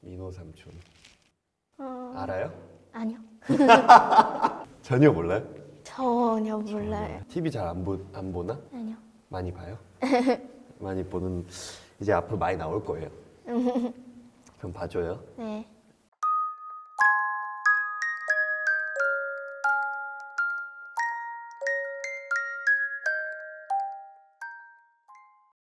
준호 삼촌 어, 알아요? 아니요. 전혀 몰라요? 전혀 몰라요. TV 잘 안 보, 안 보나? 아니요. 많이 봐요? 많이 보는 이제 앞으로 많이 나올 거예요. 그럼 봐줘요. 네.